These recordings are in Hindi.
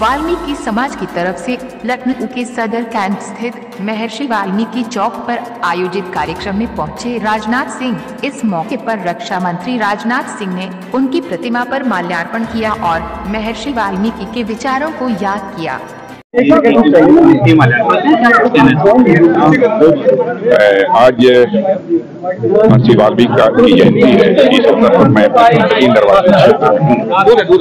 वाल्मीकि समाज की तरफ़ से लखनऊ के सदर कैंप स्थित महर्षि वाल्मीकि चौक पर आयोजित कार्यक्रम में पहुँचे राजनाथ सिंह। इस मौके पर रक्षा मंत्री राजनाथ सिंह ने उनकी प्रतिमा पर माल्यार्पण किया और महर्षि वाल्मीकि के विचारों को याद किया। आज महर्षि वाल्मीकि का की जयंती है, इस अवसर पर मैं तीन दरवाजे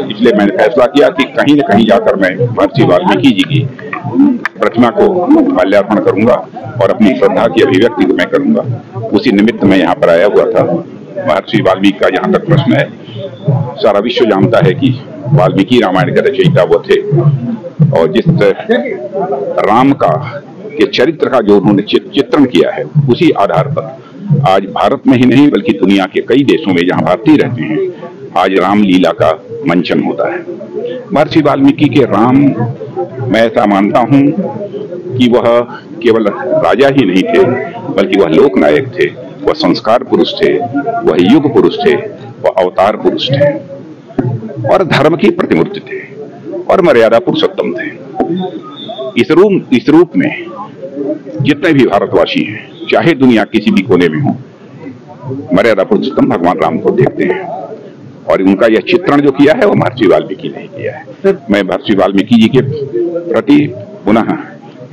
इसलिए मैंने फैसला किया कि कहीं न कहीं जाकर मैं महर्षि वाल्मीकि जी की प्रतिमा को माल्यार्पण करूँगा और अपनी श्रद्धा की अभिव्यक्ति मैं करूँगा। उसी निमित्त मैं यहाँ पर आया हुआ था। महर्षि वाल्मीकि का जहाँ तक प्रश्न है सारा विश्व जानता है कि वाल्मीकि रामायण के रचयिता वो थे। और जिस राम का, के चरित्र का जो उन्होंने चित्रण किया है, उसी आधार पर आज भारत में ही नहीं, बल्कि दुनिया के कई देशों में जहाँ भारतीय रहते हैं, आज रामलीला का मंचन होता है। महर्षि वाल्मीकि के राम, मैं ऐसा मानता हूँ कि वह केवल राजा ही नहीं थे, बल्कि वह लोकनायक थे, वह संस्कार पुरुष थे, वह युग पुरुष थे वह अवतार पुरुष थे। और धर्म की प्रतिमूर्ति थे और मर्यादा पुरुषोत्तम थे। इस रूप इस रूप में जितने भी भारतवासी हैं चाहे दुनिया किसी भी कोने में हो मर्यादा पुरुषोत्तम भगवान राम को देखते हैं। और उनका यह चित्रण जो किया है वो महर्षि वाल्मीकि ने किया है। मैं महर्षि वाल्मीकि जी के प्रति पुनः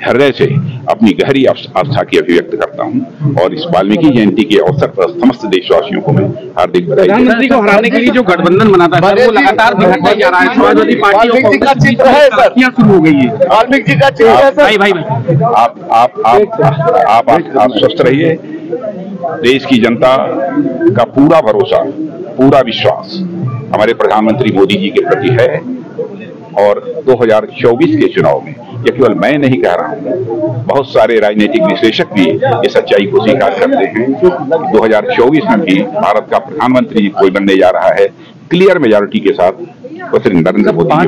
हृदय से अपनी गहरी आस्था की अभिव्यक्त करता हूँ और इस वाल्मीकि जयंती के अवसर पर समस्त देशवासियों को मैं हार्दिक बधाई प्रधानमंत्री को हराने के लिए जो गठबंधन बनाता है वो लगातार बिगड़ता जा रहा है समाजवादी पार्टी का चित्र है सर। शुरू हो गई है। वाल्मीकि जी का चित्र है सर। भाई भाई आप आप आप, आप स्वस्थ रहिए। देश की जनता का पूरा भरोसा पूरा विश्वास हमारे प्रधानमंत्री मोदी जी के प्रति है और 2024 के चुनाव में यह केवल मैं नहीं कह रहा हूँ। बहुत सारे राजनीतिक विश्लेषक भी इस सच्चाई को स्वीकार करते हैं। 2024 में भी भारत का प्रधानमंत्री कोई बनने जा रहा है। क्लियर मेजोरिटी के साथ वो श्री नरेंद्र मोदी